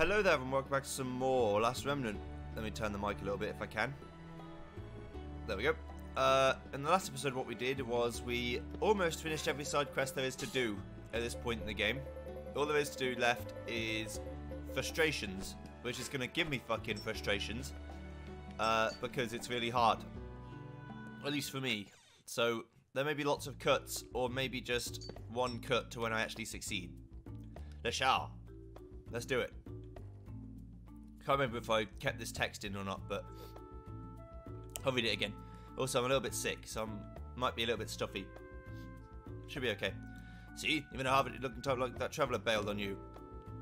Hello there and welcome back to some more Last Remnant. Let me turn the mic a little bit if I can. There we go. Uh, in the last episode what we did was we almost finished every side quest there is to do at this point in the game. All there is to do left is frustrations, which is going to give me fucking frustrations uh, because it's really hard. At least for me. So there may be lots of cuts or maybe just one cut to when I actually succeed. Le Char. Let's do it. Can't remember if I kept this text in or not, but I'll read it again. Also, I'm a little bit sick, so I might be a little bit stuffy. Should be okay. See, even a Harvard looking top like that traveller bailed on you.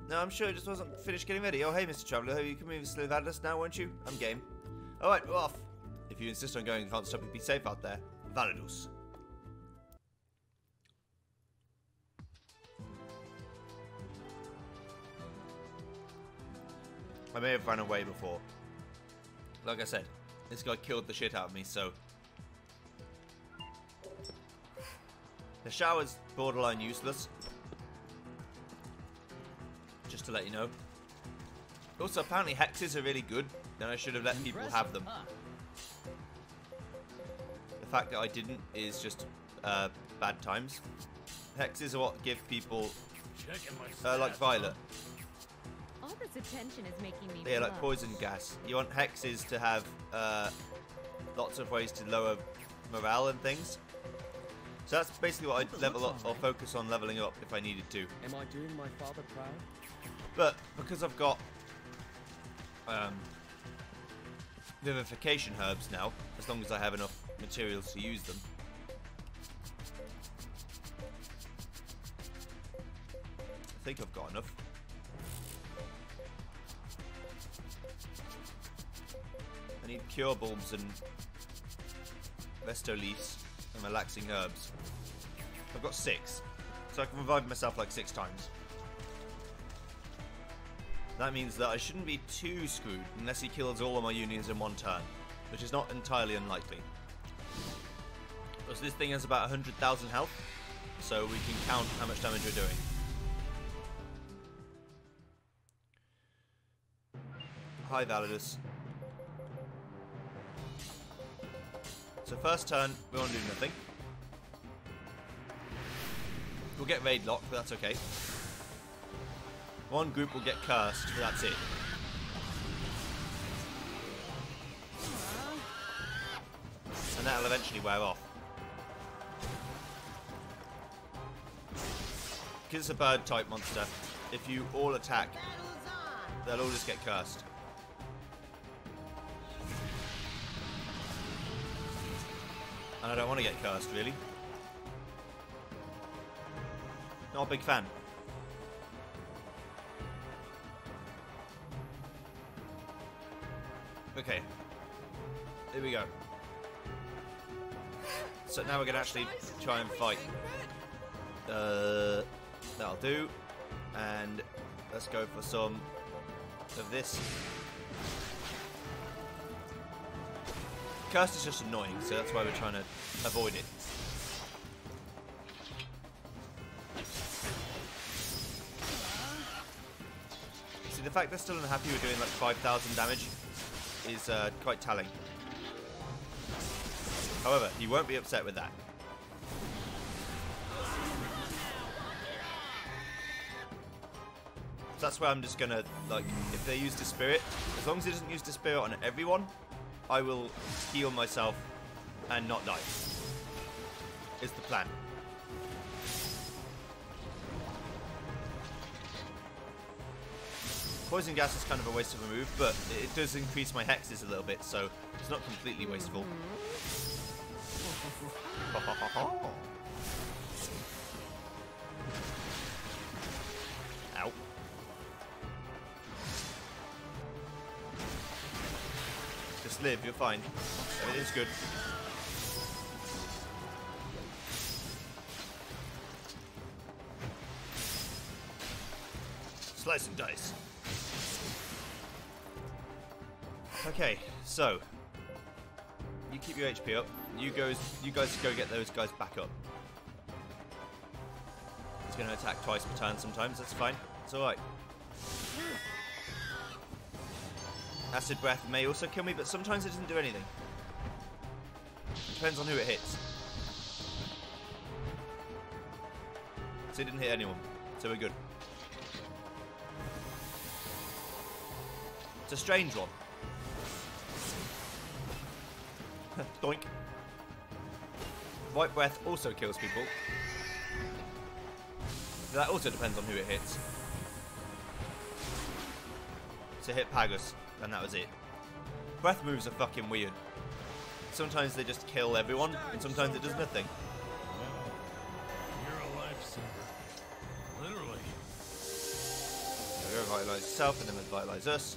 No, I'm sure it just wasn't finished getting ready. Oh, hey, Mr. Traveller, you can move to Atlas now, won't you? I'm game. Alright, we're off. If you insist on going, I can't stop you. Be safe out there. Validus. I may have run away before. Like I said, this guy killed the shit out of me, so... The shower's borderline useless. Just to let you know. Also, apparently hexes are really good, and I should have let people have them. The fact that I didn't is just uh, bad times. Hexes are what give people, uh, like Violet, All this attention is making me Yeah, like poison gas. You want hexes to have uh, lots of ways to lower morale and things. So that's basically what I'd level up or focus on leveling up if I needed to. Am I doing my father proud? But because I've got um, vivification herbs now, as long as I have enough materials to use them. I think I've got enough. I need cure bulbs and resto leaves and relaxing herbs. I've got six, so I can revive myself like six times. That means that I shouldn't be too screwed unless he kills all of my unions in one turn, which is not entirely unlikely. Because this thing has about 100,000 health, so we can count how much damage we're doing. Hi Validus. So first turn, we want to do nothing. We'll get raid locked, but that's okay. One group will get cursed, but that's it. And that'll eventually wear off. Because it's a bird type monster, if you all attack, they'll all just get cursed. I don't want to get cursed, really. Not a big fan. Okay. Here we go. So now we're going to actually try and fight. Uh, that'll do. And let's go for some of this. Curse is just annoying, so that's why we're trying to avoid it. See, the fact they're still unhappy with doing like 5,000 damage is uh, quite telling. However, you won't be upset with that. So that's where I'm just gonna, like, if they use the spirit, as long as it doesn't use the spirit on everyone, I will heal myself and not die. Is the plan. Poison gas is kind of a waste of a move, but it does increase my hexes a little bit, so it's not completely wasteful. Mm-hmm. Just live, you're fine. Everything's good. Slice and dice. Okay, so you keep your HP up. You guys, you guys go get those guys back up. He's going to attack twice per turn sometimes. That's fine. It's all right. Acid Breath may also kill me, but sometimes it doesn't do anything. Depends on who it hits. So it didn't hit anyone. So we're good. It's a strange one. Doink. White Breath also kills people. That also depends on who it hits. So hit Pagus, and that was it. Breath moves are fucking weird. Sometimes they just kill everyone, and sometimes it does nothing. You're a lifesaver. Literally. So go revitalize yourself, and then revitalize us.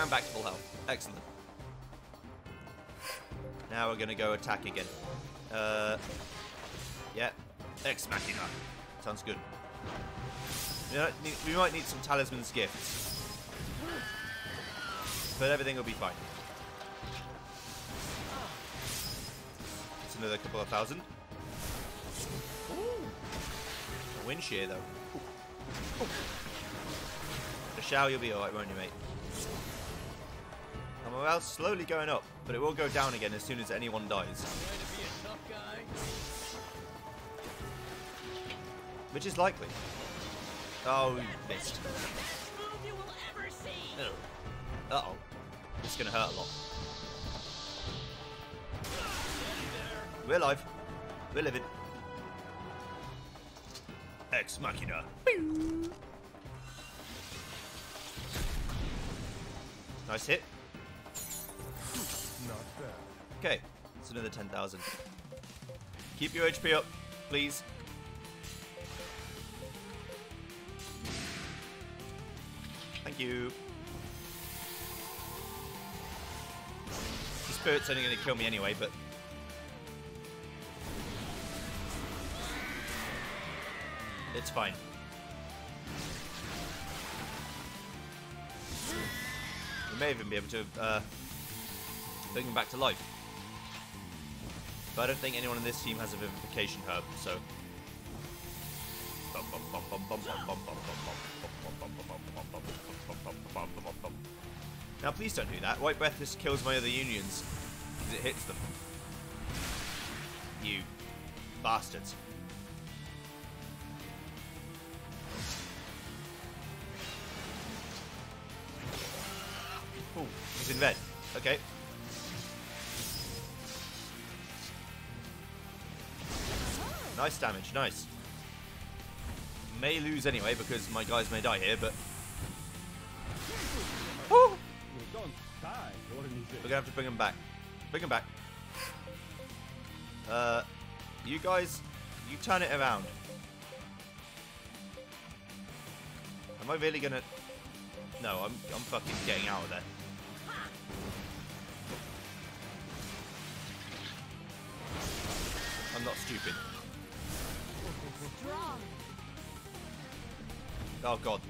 And back to full health. Excellent. Now we're gonna go attack again. Uh, yeah, Ex Machina. Sounds good. We might need, some talisman's gifts. But everything will be fine. It's another couple of thousand. A wind shear though. Ooh. Ooh. The shower you'll be alright, won't you, mate? And morale's slowly going up, but it will go down again as soon as anyone dies. Which is likely. Oh, you missed. Move you will ever. Uh oh. It's gonna hurt a lot. We're alive. We're living. Ex Machina. Nice hit. Not bad. Okay, it's another 10,000. Keep your HP up, please. You. The spirit's only going to kill me anyway, but... It's fine. We may even be able to uh, bring him back to life. But I don't think anyone in this team has a vivification herb, so. Now please don't do that. White Breath just kills my other unions. Because it hits them. You bastards. Ooh, he's in red. Okay. Nice damage, nice. May lose anyway because my guys may die here, but we're gonna have to bring them back. Bring them back. Uh, you guys, you turn it around. Am I really gonna? No, I'm I'm fucking getting out of there. I'm not stupid. Strong. Oh god.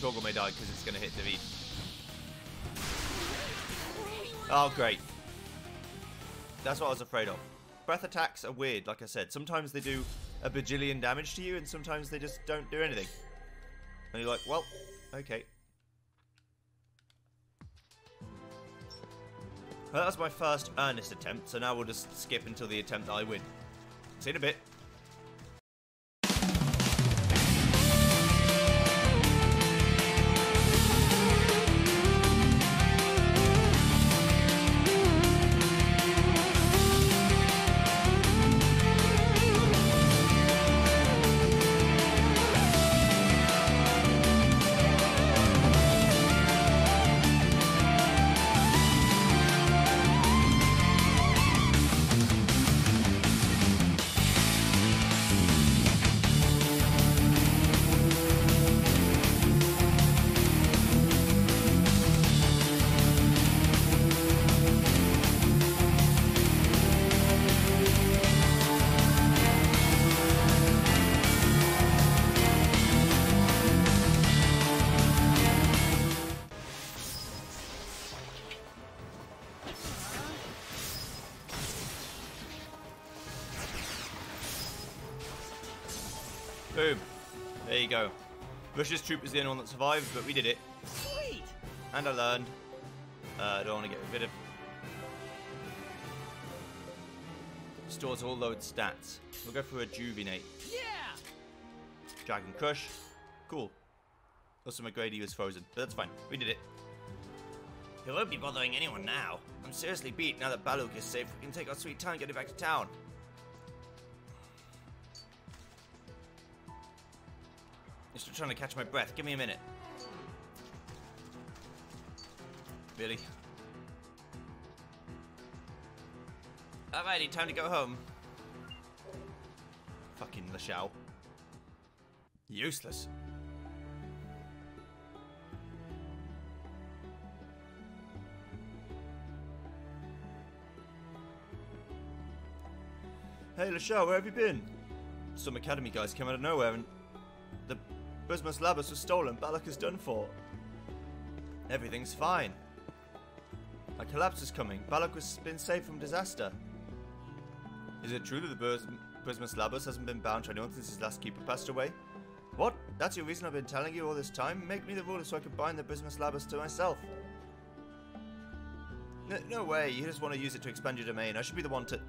Torgal may die because it's going to hit the David. Oh great. That's what I was afraid of. Breath attacks are weird, like I said. Sometimes they do a bajillion damage to you and sometimes they just don't do anything. And you're like, well, okay. Well, that was my first earnest attempt, so now we'll just skip until the attempt I win. See you in a bit. Boom. There you go. Russia's troop is the only one that survived, but we did it. Sweet. And I learned. Uh, I don't want to get rid of. Stores all load stats. We'll go for Rejuvenate. Yeah! Dragon Crush. Cool. Also, McGrady was frozen, but that's fine. We did it. He won't be bothering anyone now. I'm seriously beat now that Baluk is safe. We can take our sweet time getting back to town. Still trying to catch my breath. Give me a minute. Really? Alrighty, time to go home. Fucking Lashao. Useless. Hey, Lashao, where have you been? Some academy guys came out of nowhere and the Bismus Labus was stolen. Baluk is done for. Everything's fine. A collapse is coming. Baluk has been saved from disaster. Is it true that the Bus- Labus hasn't been bound to anyone since his last keeper passed away? What? That's your reason I've been telling you all this time? Make me the ruler so I can bind the Bismus Labus to myself. No, way, you just want to use it to expand your domain. I should be the one to...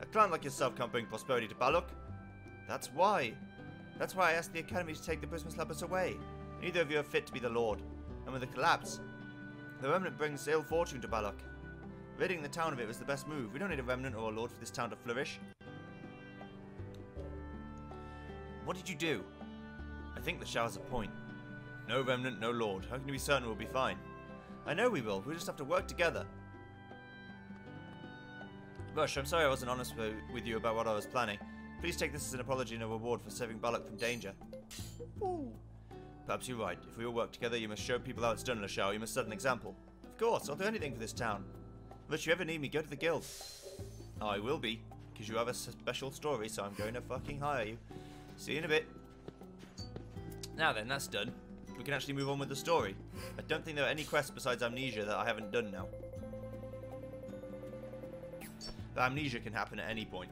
A clan like yourself can't bring prosperity to Baluk. That's why. That's why I asked the Academy to take the Bismus Lapis away. Neither of you are fit to be the Lord. And with the collapse, the Remnant brings ill fortune to Baluk. Ridding the town of it was the best move. We don't need a Remnant or a Lord for this town to flourish. What did you do? I think the shower's a point. No Remnant, no Lord. How can you be certain we'll be fine? I know we will. We'll just have to work together. Rush, I'm sorry I wasn't honest with you about what I was planning. Please take this as an apology and a reward for saving Baluk from danger. Ooh. Perhaps you're right. If we all work together, you must show people how it's done, Lashao. You must set an example. Of course, I'll do anything for this town. If you ever need me, go to the guild. I will be, because you have a special story, so I'm going to fucking hire you. See you in a bit. Now then, that's done. We can actually move on with the story. I don't think there are any quests besides Amnesia that I haven't done now. But amnesia can happen at any point.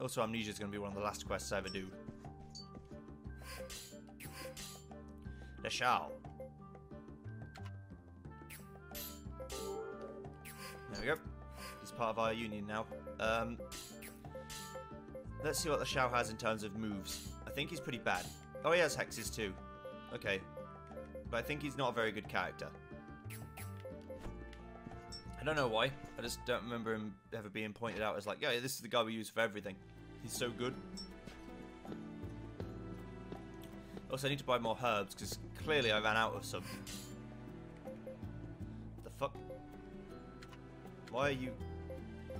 Also, amnesia is going to be one of the last quests I ever do. Lashao. There we go. He's part of our union now. Um, let's see what Lashao has in terms of moves. I think he's pretty bad. Oh, he has hexes too. Okay. But I think he's not a very good character. I don't know why. I just don't remember him ever being pointed out as like, yeah, this is the guy we use for everything. He's so good. Also, I need to buy more herbs because clearly I ran out of some. The fuck? Why are you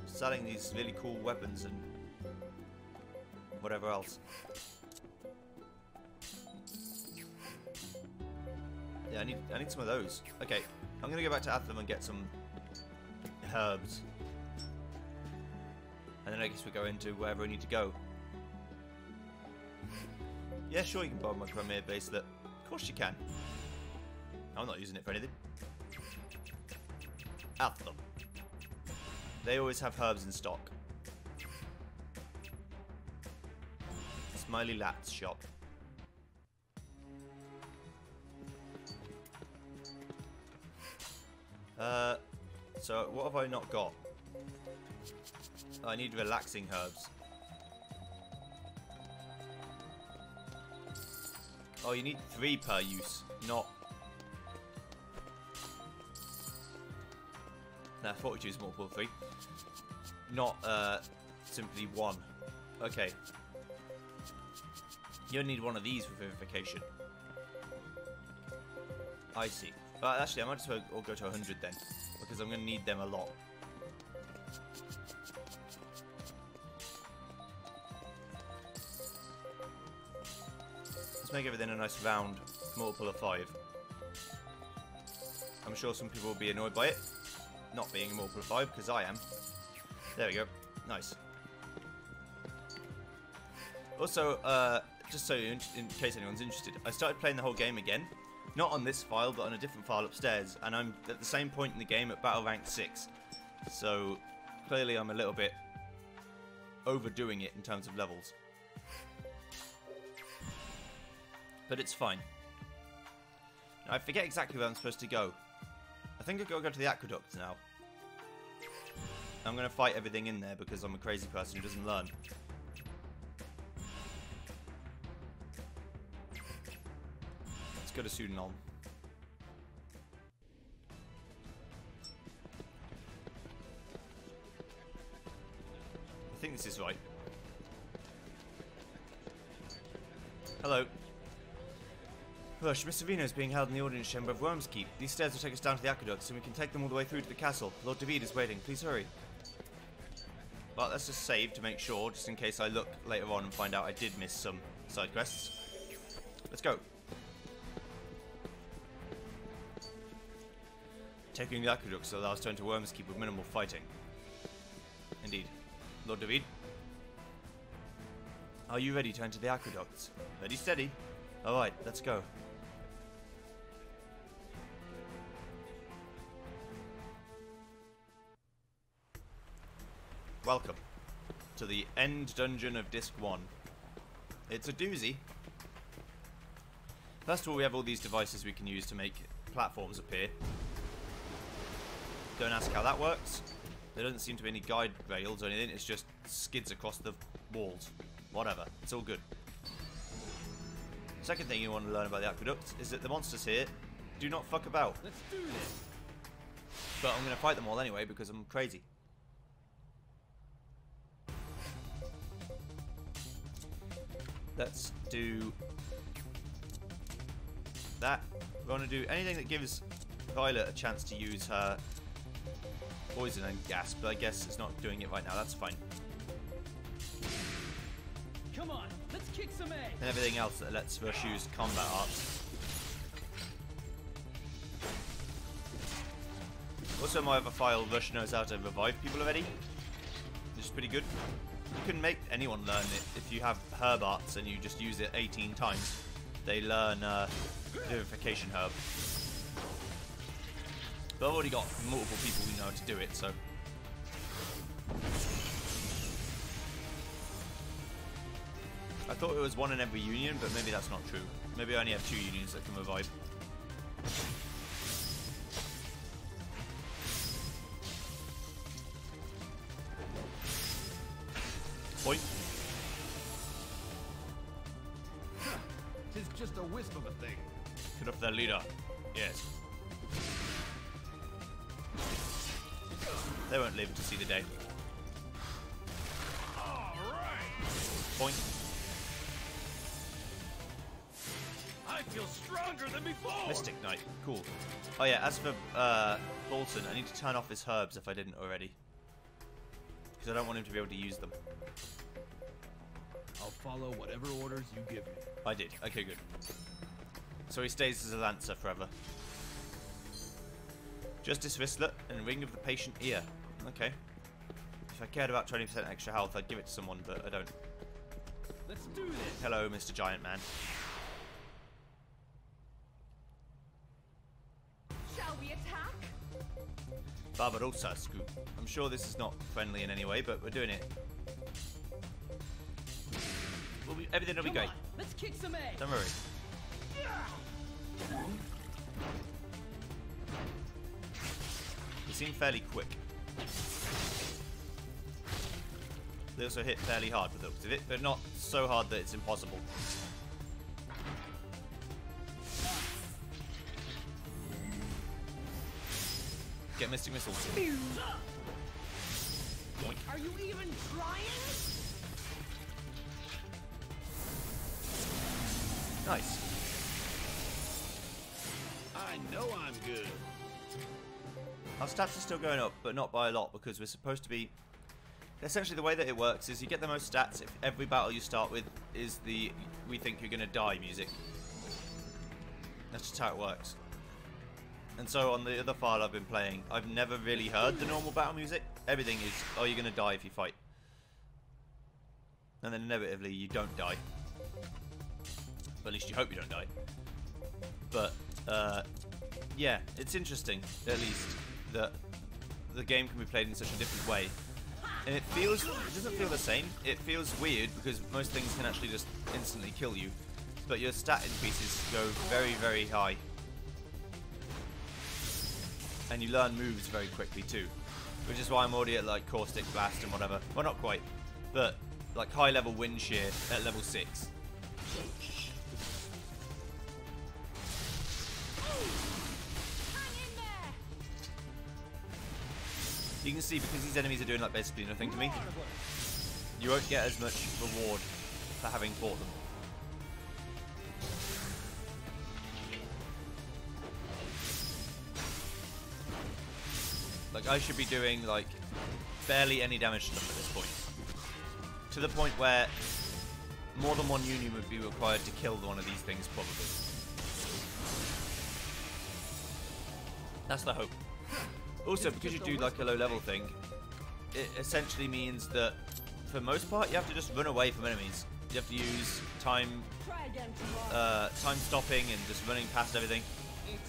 selling these really cool weapons and whatever else? Yeah, I need I need some of those. Okay, I'm gonna go back to Athlum and get some herbs. And then I guess we go into wherever we need to go. Yeah, sure you can borrow my Premier bracelet. Of course you can. I'm not using it for anything. Out them. They always have herbs in stock. Smiley Lat's shop. Uh, so what have I not got? I need relaxing herbs. Oh, you need three per use, not... No, I thought we'd use multiple three. Not uh, simply one. Okay. You only need one of these for vivification. I see. But actually, I might as well go to 100 then, because I'm going to need them a lot. Let's make everything a nice round multiple of 5. I'm sure some people will be annoyed by it, not being a multiple of 5, because I am. There we go. Nice. Also, uh, just so in, in case anyone's interested, I started playing the whole game again. Not on this file, but on a different file upstairs. And I'm at the same point in the game at battle rank 6. So, clearly I'm a little bit overdoing it in terms of levels. But it's fine. I forget exactly where I'm supposed to go. I think I've got to go to the aqueduct now. I'm going to fight everything in there because I'm a crazy person who doesn't learn. Go to Sudanol. I think this is right. Hello. Hush, Mr. Vino is being held in the audience chamber of Worm's Keep. These stairs will take us down to the aqueducts, and we can take them all the way through to the castle. Lord David is waiting. Please hurry. Well, let's just save to make sure, just in case I look later on and find out I did miss some side quests. Let's go. Taking the aqueducts will allow us to Worm's Keep with minimal fighting. Indeed. Lord David? Are you ready to enter the aqueducts? Ready, steady. Alright, let's go. Welcome to the end dungeon of Disc 1. It's a doozy. First of all, we have all these devices we can use to make platforms appear. Don't ask how that works. There doesn't seem to be any guide rails or anything, it's just skids across the walls. Whatever, it's all good. Second thing you want to learn about the aqueduct is that the monsters here do not fuck about. Let's do this. But I'm going to fight them all anyway because I'm crazy. Let's do that. We're going to do anything that gives Violet a chance to use her poison and gas, but I guess it's not doing it right now. That's fine. Come on, let's kick some ass. And everything else that lets Rush use combat arts. Also, my other file, Rush knows how to revive people already, which is pretty good. You can make anyone learn it if you have herb arts and you just use it 18 times. They learn uh, vivification herb. But I've already got multiple people who know how to do it, so. I thought it was one in every union, but maybe that's not true. Maybe I only have two unions that can revive. They won't live to see the day. Point. I feel stronger than before. Mystic Knight. Cool. Oh yeah, as for uh, Bolton, I need to turn off his herbs if I didn't already. Because I don't want him to be able to use them. I'll follow whatever orders you give me. I did. Okay, good. So he stays as a Lancer forever. Justice Whistler and Ring of the Patient Ear. Okay. If I cared about 20% extra health, I'd give it to someone, but I don't. Let's do this. Hello, Mr. Giant Man. Shall we attack? Barbarossa Scoop. I'm sure this is not friendly in any way, but we're doing it. We'll be, everything will be great. on, let's kick some ass. Don't worry. They seem fairly quick. They also hit fairly hard with the looks of it, but not so hard that it's impossible. Get Mystic Missiles. Yoink. Are you even trying? Nice. I know I'm good. Our stats are still going up, but not by a lot because we're supposed to be. Essentially, the way that it works is you get the most stats if every battle you start with is the "we think you're gonna die" music. That's just how it works. And so on the other file I've been playing, I've never really heard the normal battle music. Everything is, "oh, you're gonna die if you fight," and then inevitably you don't die. But at least you hope you don't die. But uh, yeah, it's interesting at least that the game can be played in such a different way. And it feels, it doesn't feel the same. It feels weird because most things can actually just instantly kill you. But your stat increases go very, very high. And you learn moves very quickly too. Which is why I'm already at like Caustic Blast and whatever. Well, not quite. But like high level Wind Shear at level 6. You can see because these enemies are doing like basically nothing to me, you won't get as much reward for having fought them. Like I should be doing like barely any damage to them at this point. To the point where more than one union would be required to kill one of these things probably. That's the hope. Also, because you do like a low level thing, it essentially means that for most part you have to just run away from enemies. You have to use time uh, time stopping and just running past everything.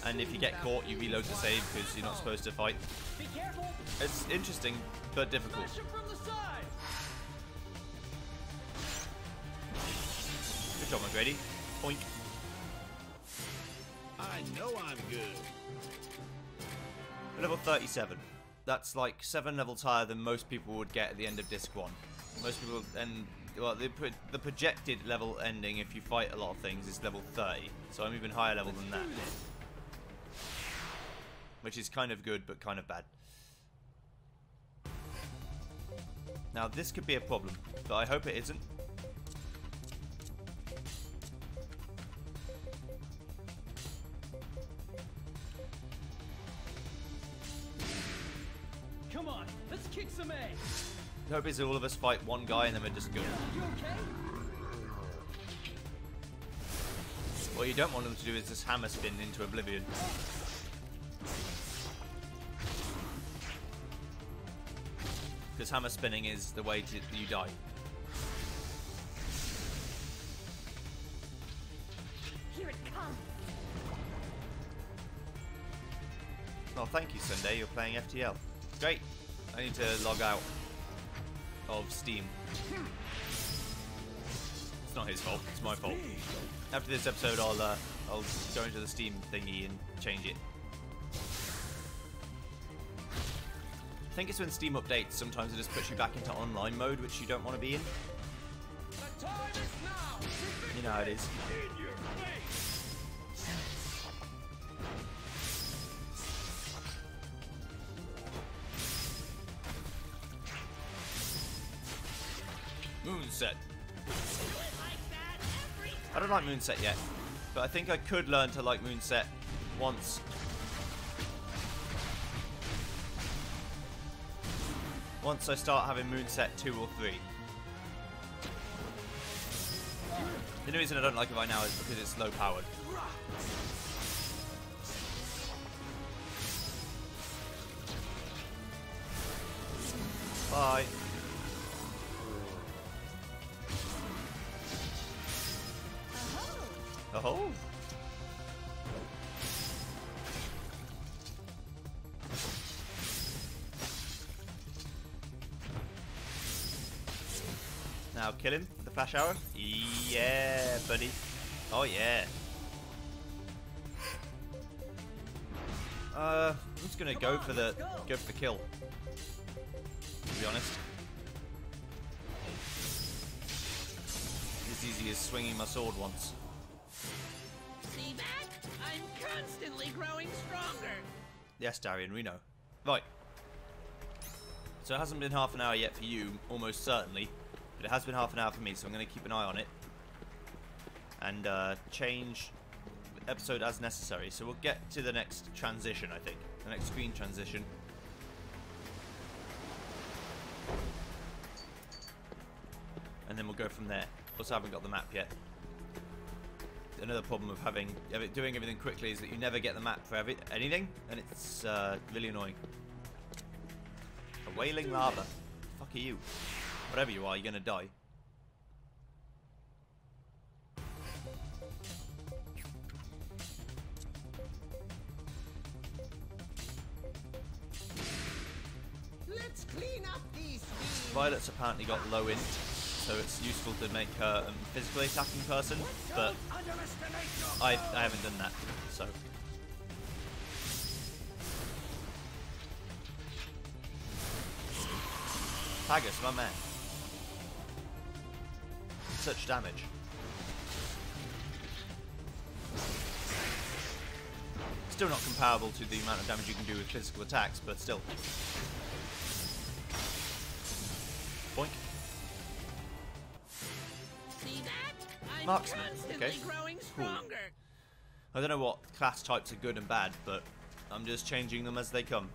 And if you get caught, you reload to save because you're not supposed to fight. It's interesting, but difficult. The. Good job, McGrady. Point. I know I'm good. Level 37. That's like seven levels higher than most people would get at the end of Disc 1. Most people, and well, the, the projected level ending if you fight a lot of things is level 30. So I'm even higher level than that. Which is kind of good, but kind of bad. Now, this could be a problem, but I hope it isn't. Hope is all of us fight one guy and then we're just good. What you don't want them to do is just hammer spin into oblivion. Because hammer spinning is the way to you die. Here it comes. Well, thank you, Sunday. You're playing FTL. Great. I need to log out of Steam. It's not his fault. It's my fault. After this episode, I'll uh, I'll go into the Steam thingy and change it. I think it's when Steam updates. Sometimes it just puts you back into online mode, which you don't want to be in. You know how it is. Moonset. I don't like Moonset yet, but I think I could learn to like Moonset once. Once I start having Moonset 2 or 3. The only reason I don't like it right now is because it's low powered. Bye. Oh. Now kill him with the flash arrow. Yeah, buddy. Oh yeah. Uh, I'm just gonna go for the go for the kill. To be honest, as easy as swinging my sword once. Yes, Darian, we know. Right. So it hasn't been half an hour yet for you, almost certainly. But it has been half an hour for me, so I'm going to keep an eye on it. And uh, change episode as necessary. So we'll get to the next transition, I think. The next screen transition. And then we'll go from there. Also I haven't got the map yet. Another problem of having doing everything quickly is that you never get the map for every, anything, and it's uh, really annoying. A wailing lava. Fuck are you? Whatever you are, you're gonna die. Let's clean up these. Violet's apparently got low int, so it's useful to make her a physically attacking person, but I, I haven't done that, so... Haggis, my man. Such damage. Still not comparable to the amount of damage you can do with physical attacks, but still. Marksman, okay. Cool. I don't know what class types are good and bad, but I'm just changing them as they come.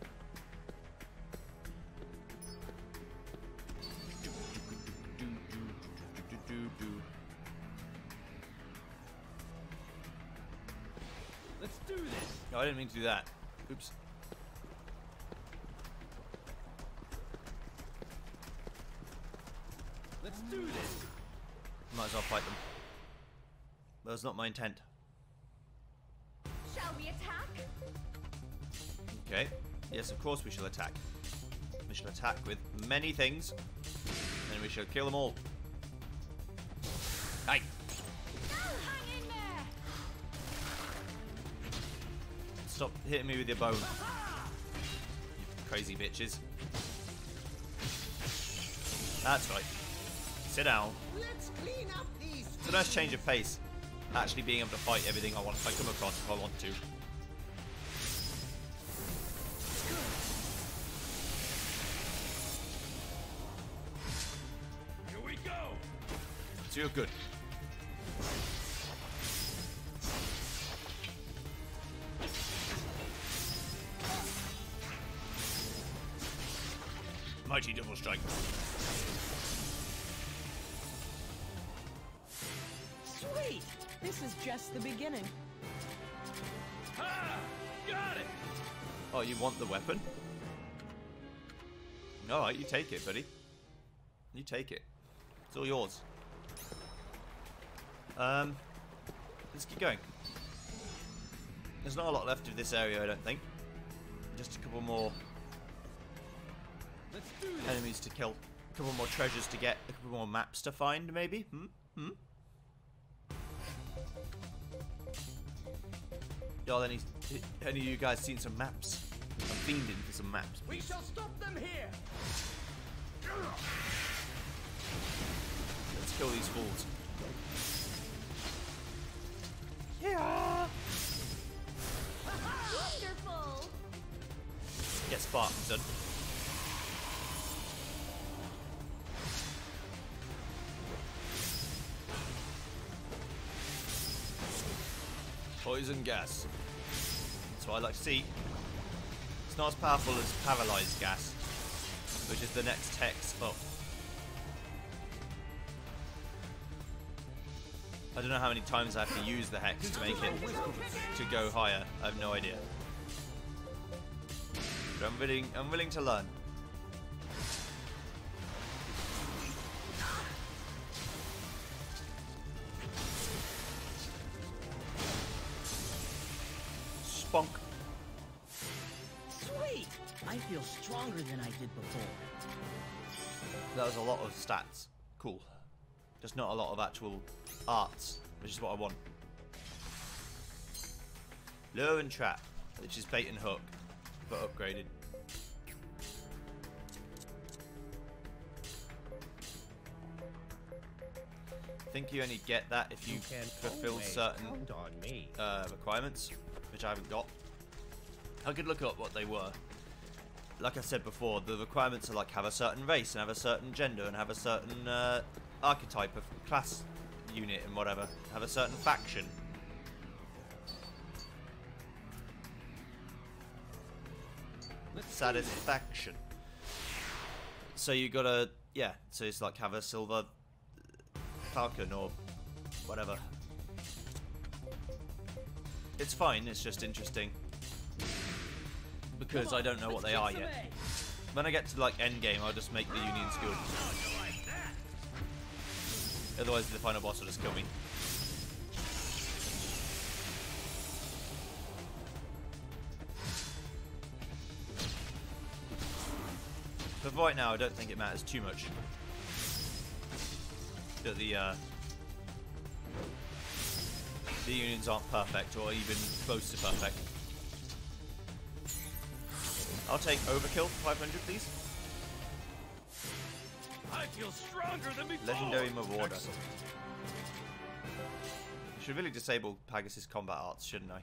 Let's do this. No, I didn't mean to do that. Oops. Let's do this. Might as well fight them. That's not my intent. Shall we attack? Okay. Yes, of course we shall attack. We shall attack with many things, and we shall kill them all. Hey! Hang in there! Stop hitting me with your bone. You crazy bitches. That's right. Sit down. Let's clean up these It's a nice change of pace. Actually being able to fight everything I want I come across if I want to. Here we go. So you're good. Mighty double strike. This is just the beginning. Got it. Oh, you want the weapon? Alright, you take it, buddy. You take it. It's all yours. Um, let's keep going. There's not a lot left of this area, I don't think. Just a couple more enemies to kill. A couple more treasures to get. A couple more maps to find, maybe? Hmm? Hmm? Y'all, any, any of you guys seen some maps? I'm fiending for some maps. We shall stop them here. Let's kill these fools. Yeah. Wonderful! Get Spartan, son. Poison gas. That's what I like to see. It's not as powerful as paralyzed gas, which is the next hex up. I don't know how many times I have to use the hex to make it to go higher. I have no idea. But I'm willing I'm willing to learn. Was a lot of stats. Cool. Just not a lot of actual arts, which is what I want. Lure and trap, which is bait and hook, but upgraded. I think you only get that if you, fulfill certain on me. uh, requirements, which I haven't got. I could look up what they were. Like I said before, the requirements are like have a certain race and have a certain gender and have a certain uh, archetype of class unit and whatever. Have a certain faction. Satisfaction. So you gotta, yeah. So it's like have a silver falcon or whatever. It's fine. It's just interesting because I don't know what they are yet. When I get to like end game, I'll just make the unions good. Otherwise, the final boss will just kill me. But right now, I don't think it matters too much that the uh, the unions aren't perfect or even close to perfect. I'll take overkill for 500, please. I feel stronger than before. Legendary Marauder. Should really disable Pegasus combat arts, shouldn't I?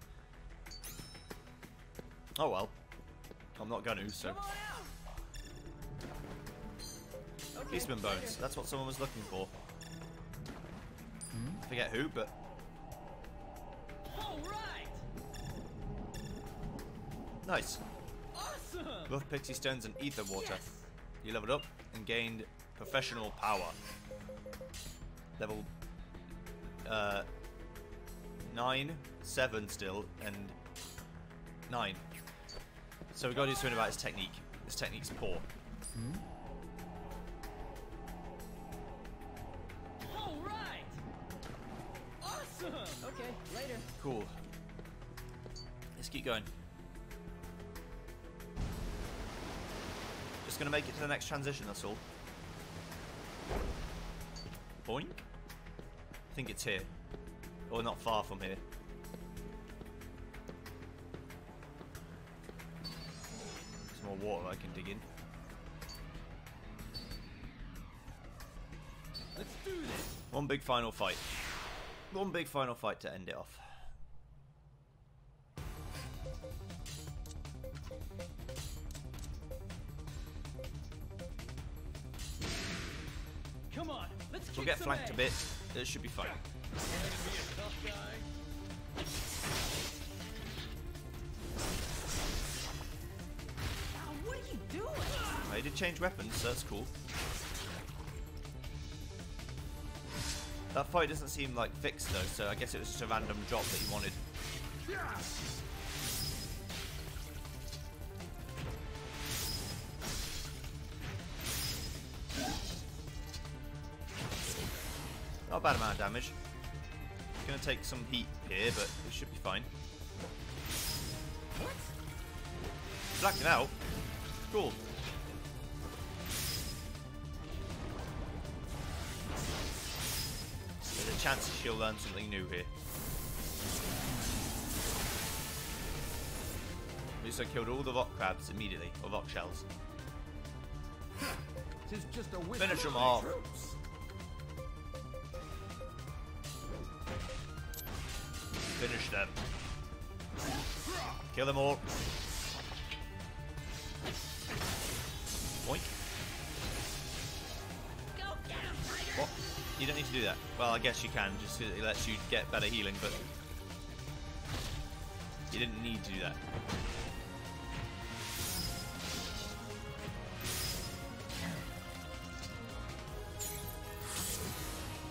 Oh well. I'm not gonna, so. Come on. Okay, Beastman bones. That's what someone was looking for. Forget who, but All right. nice. Awesome. Rough pixie stones and ether water. Yes. You leveled up and gained professional power. Level uh, nine, seven still, and nine. So we got to do something about his technique. His technique's poor. All right. Awesome. Okay, later. Cool. Let's keep going. Just gonna make it to the next transition, that's all. Boink. I think it's here. Or not far from here. Some more water I can dig in. Let's do this. One big final fight. One big final fight to end it off. Bit. It should be fine. Be a tough guy. Now, what are you doing? They did change weapons, so that's cool. That fight doesn't seem like fixed though, so I guess it was just a random drop that you wanted. Take some heat here, but it should be fine. Blacked him out. Cool. There's a chance she'll learn something new here. At least I killed all the rock crabs immediately, or rock shells. Tis just a Finish them off. troops. Finish them. Kill them all. Boink. What? You don't need to do that. Well, I guess you can, just it lets you get better healing, but you didn't need to do that.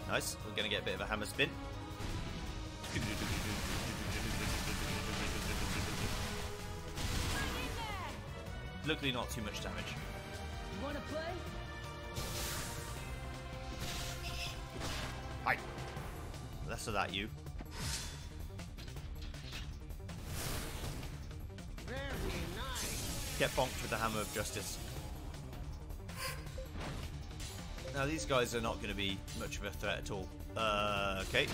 Nice. We're gonna get a bit of a hammer spin. Luckily, not too much damage. You wanna play? Hi. Less of that, you. Very nice. Get bonked with the hammer of justice. Now these guys are not going to be much of a threat at all. Uh, okay.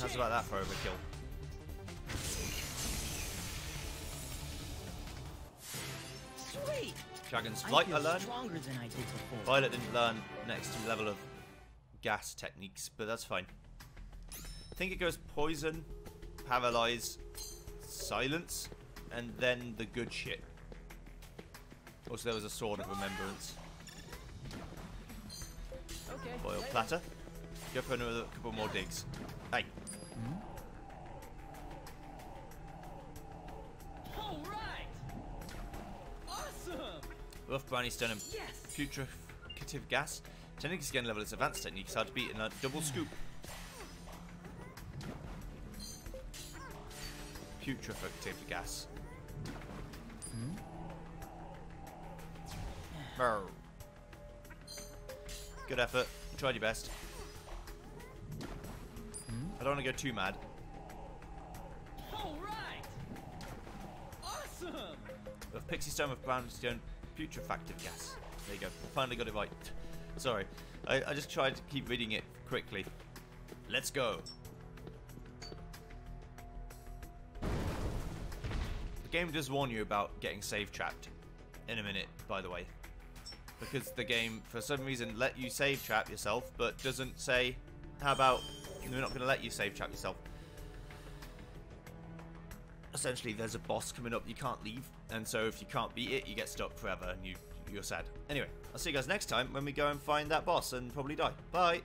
How's about that for overkill? Dragon's Flight, feel I learned. stronger than I did before. Violet didn't learn next level of gas techniques, but that's fine. I think it goes poison, paralyze, silence, and then the good shit. Also, there was a sword of remembrance. Okay. Boil later. platter. Go for another couple more digs. Hey, rough brownie stone and Yes. putrefacive gas. Technique is again level its advanced technique is hard to beat in a double scoop. Putrefacive gas. Hmm? Brr. Good effort. You tried your best. Hmm? I don't want to go too mad. All right. Awesome. With Pixie Stone with Brown Stone Putrefactive Gas. There you go. Finally got it right. Sorry. I, I just tried to keep reading it quickly. Let's go. The game does warn you about getting save trapped in a minute, by the way. because the game, for some reason, let you save trap yourself, but doesn't say, how about we're not going to let you save trap yourself. Essentially, there's a boss coming up you can't leave, and so if you can't beat it, you get stuck forever, and you, you're sad. Anyway, I'll see you guys next time when we go and find that boss and probably die. Bye!